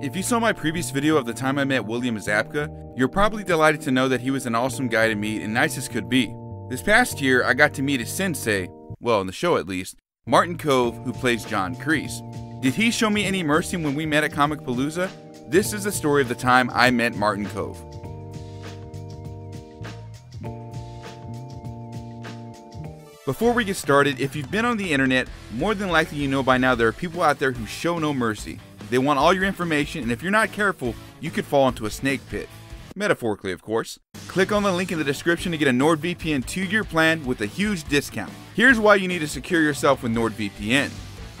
If you saw my previous video of the time I met William Zabka, you're probably delighted to know that he was an awesome guy to meet and nice as could be. This past year, I got to meet his sensei, well, in the show at least, Martin Kove, who plays John Kreese. Did he show me any mercy when we met at Comicpalooza? This is the story of the time I met Martin Kove. Before we get started, if you've been on the internet, more than likely you know by now there are people out there who show no mercy. They want all your information, and if you're not careful, you could fall into a snake pit. Metaphorically, of course. Click on the link in the description to get a NordVPN 2 year plan with a huge discount. Here's why you need to secure yourself with NordVPN.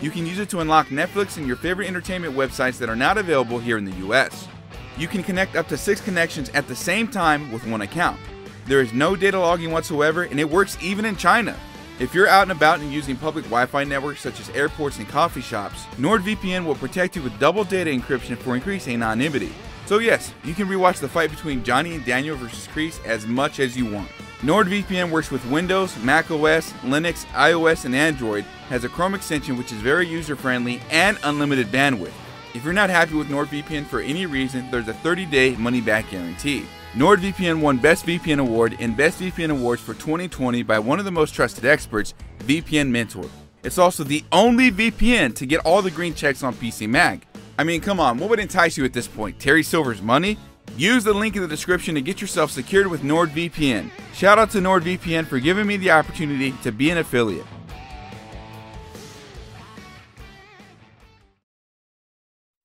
You can use it to unlock Netflix and your favorite entertainment websites that are not available here in the US. You can connect up to 6 connections at the same time with one account. There is no data logging whatsoever, and it works even in China. If you're out and about and using public Wi-Fi networks such as airports and coffee shops, NordVPN will protect you with double data encryption for increased anonymity. So yes, you can rewatch the fight between Johnny and Daniel versus Kreese as much as you want. NordVPN works with Windows, Mac OS, Linux, iOS, and Android, has a Chrome extension which is very user-friendly and unlimited bandwidth. If you're not happy with NordVPN for any reason, there's a 30-day money-back guarantee. NordVPN won Best VPN Award and Best VPN Awards for 2020 by one of the most trusted experts, VPN Mentor. It's also the only VPN to get all the green checks on PC Mag. I mean, come on, what would entice you at this point? Terry Silver's money? Use the link in the description to get yourself secured with NordVPN. Shout out to NordVPN for giving me the opportunity to be an affiliate.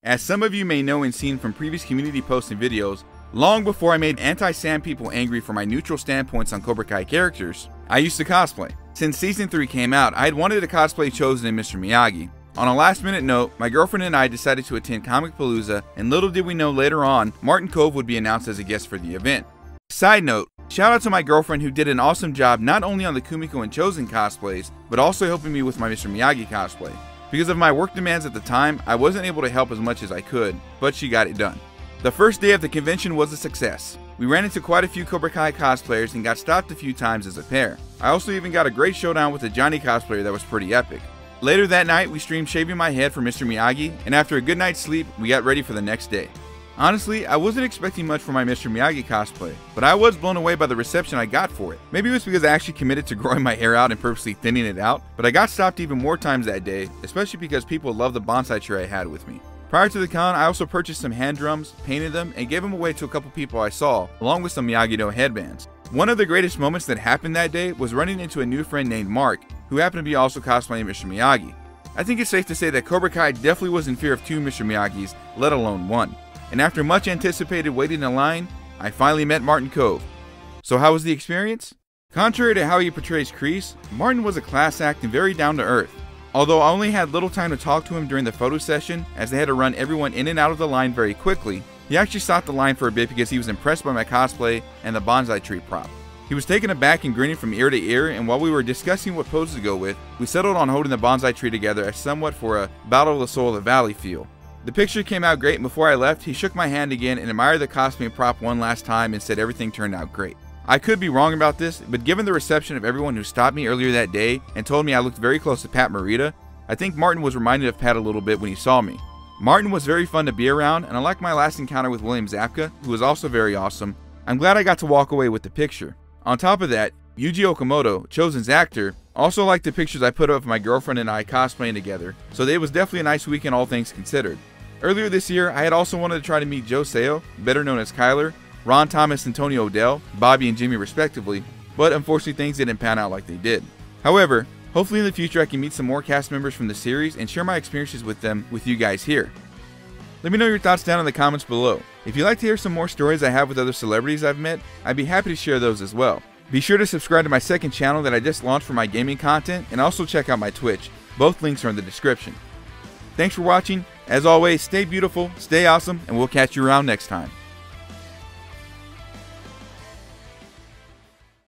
As some of you may know and seen from previous community posts and videos, Long before I made anti-Sand people angry for my neutral standpoints on Cobra Kai characters, I used to cosplay. Since season 3 came out, I had wanted a cosplay Chozen in Mr. Miyagi. On a last minute note, my girlfriend and I decided to attend Comicpalooza, and little did we know later on, Martin Kove would be announced as a guest for the event. Side note, shout out to my girlfriend who did an awesome job not only on the Kumiko and Chozen cosplays, but also helping me with my Mr. Miyagi cosplay. Because of my work demands at the time, I wasn't able to help as much as I could, but she got it done. The first day of the convention was a success. We ran into quite a few Cobra Kai cosplayers and got stopped a few times as a pair. I also even got a great showdown with a Johnny cosplayer that was pretty epic. Later that night, we streamed shaving my head for Mr. Miyagi, and after a good night's sleep, we got ready for the next day. Honestly, I wasn't expecting much for my Mr. Miyagi cosplay, but I was blown away by the reception I got for it. Maybe it was because I actually committed to growing my hair out and purposely thinning it out, but I got stopped even more times that day, especially because people loved the bonsai tree I had with me. Prior to the con, I also purchased some hand drums, painted them, and gave them away to a couple people I saw, along with some Miyagi-Do headbands. One of the greatest moments that happened that day was running into a new friend named Mark, who happened to be also cosplaying Mr. Miyagi. I think it's safe to say that Cobra Kai definitely was in fear of two Mr. Miyagis, let alone one. And after much anticipated waiting in line, I finally met Martin Kove. So how was the experience? Contrary to how he portrays Kreese, Martin was a class act and very down to earth. Although I only had little time to talk to him during the photo session, as they had to run everyone in and out of the line very quickly, he actually stopped the line for a bit because he was impressed by my cosplay and the bonsai tree prop. He was taken aback and grinning from ear to ear, and while we were discussing what pose to go with, we settled on holding the bonsai tree together as somewhat for a Battle of the Soul of the Valley feel. The picture came out great, and before I left, he shook my hand again and admired the costume prop one last time and said everything turned out great. I could be wrong about this, but given the reception of everyone who stopped me earlier that day and told me I looked very close to Pat Morita, I think Martin was reminded of Pat a little bit when he saw me. Martin was very fun to be around, and unlike my last encounter with William Zabka, who was also very awesome, I'm glad I got to walk away with the picture. On top of that, Yuji Okumoto, Chozen's actor, also liked the pictures I put up of my girlfriend and I cosplaying together, so it was definitely a nice weekend all things considered. Earlier this year, I had also wanted to try to meet Joe Seo, better known as Kyler, Ron Thomas and Tony O'Dell, Bobby and Jimmy respectively, but unfortunately things didn't pan out like they did. However, hopefully in the future I can meet some more cast members from the series and share my experiences with them with you guys here. Let me know your thoughts down in the comments below. If you'd like to hear some more stories I have with other celebrities I've met, I'd be happy to share those as well. Be sure to subscribe to my second channel that I just launched for my gaming content and also check out my Twitch. Both links are in the description. Thanks for watching. As always, stay beautiful, stay awesome, and we'll catch you around next time.